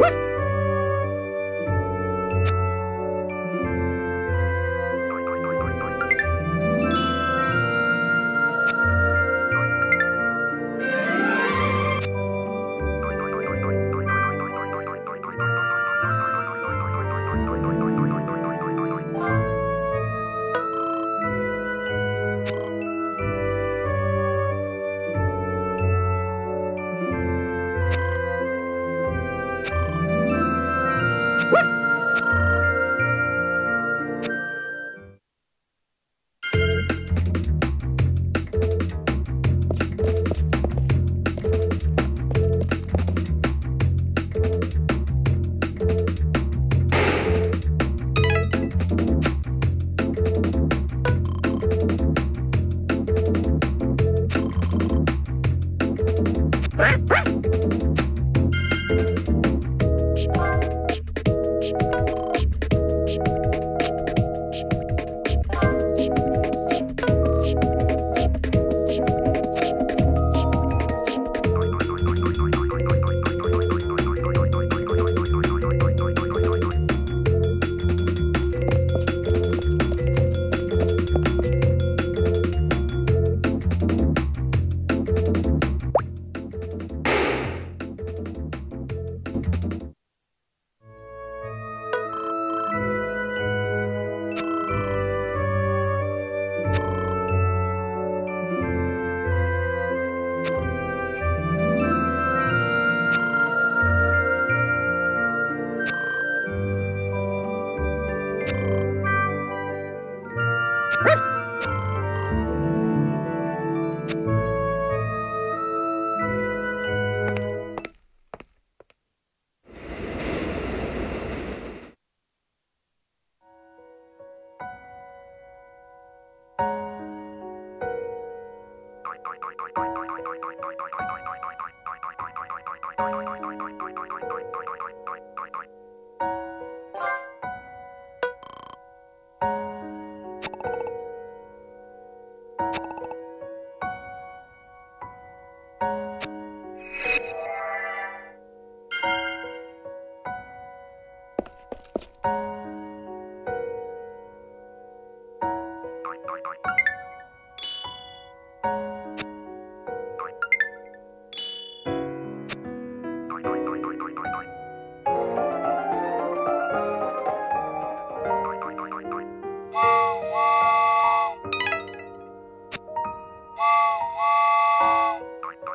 Woof!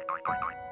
Bye-bye.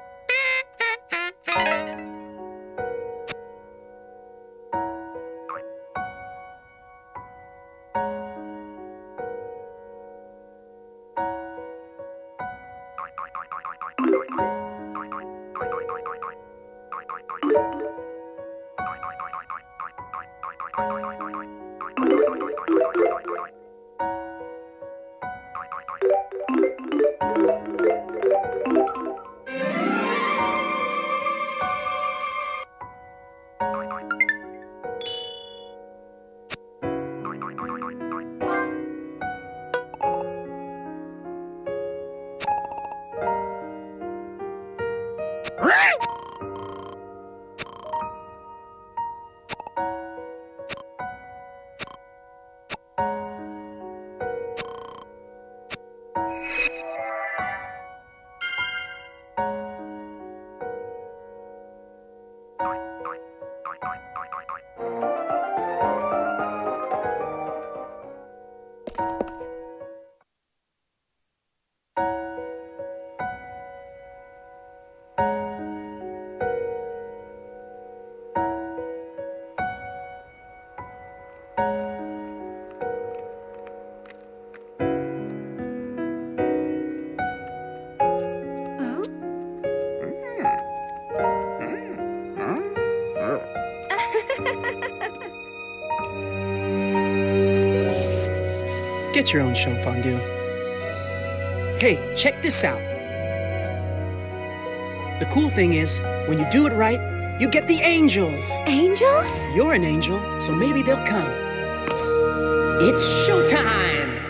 Get your own show, Fondue. Hey, check this out. The cool thing is, when you do it right, you get the angels. Angels? You're an angel, so maybe they'll come. It's showtime!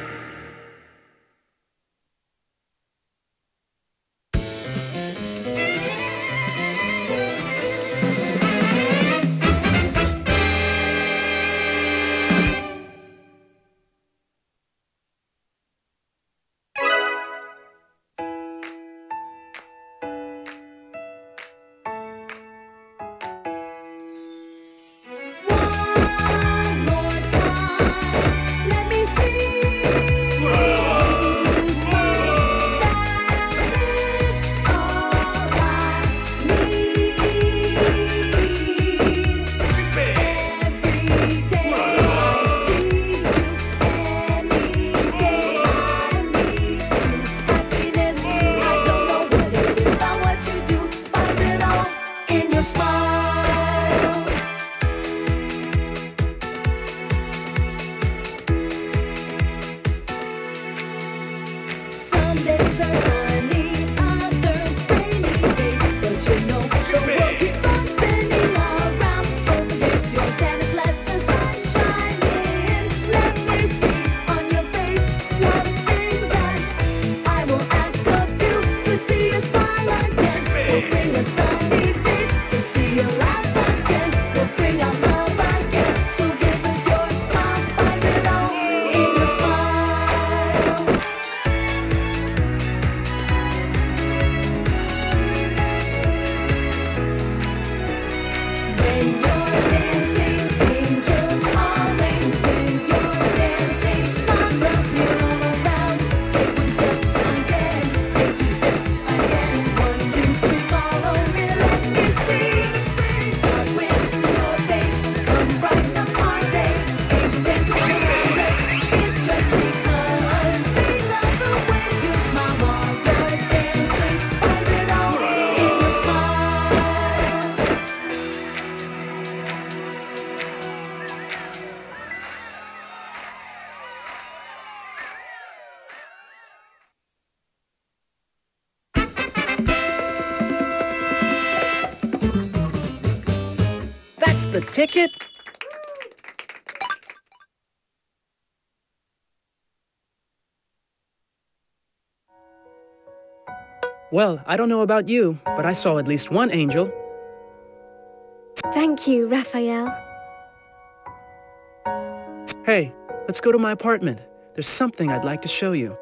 The ticket? Well, I don't know about you, but I saw at least one angel. Thank you, Raphael. Hey, let's go to my apartment. There's something I'd like to show you.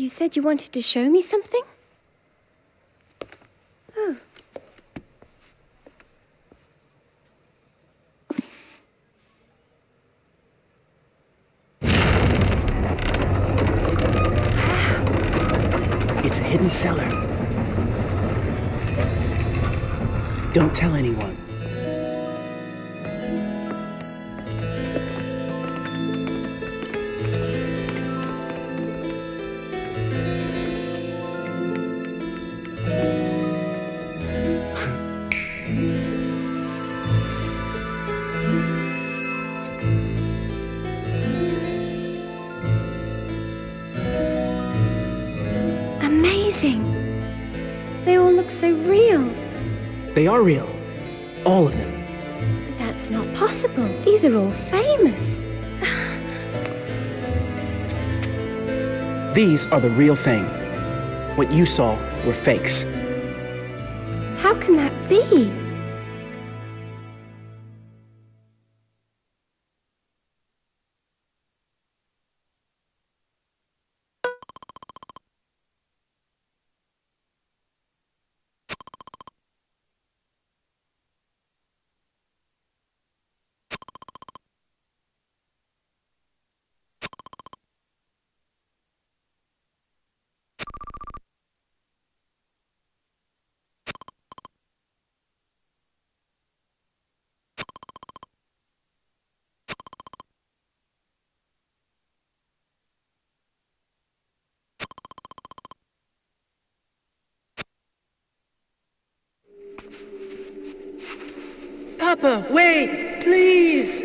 You said you wanted to show me something? Oh. It's a hidden cellar. Don't tell anyone. Amazing. They all look so real. They are real. All of them. But That's not possible. These are all famous. These are the real thing. What you saw were fakes. How can that be? Papa, wait, please.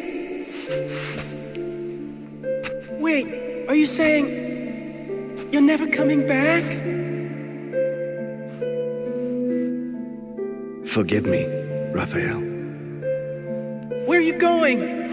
Wait, are you saying you're never coming back? Forgive me, Raphael. Where are you going?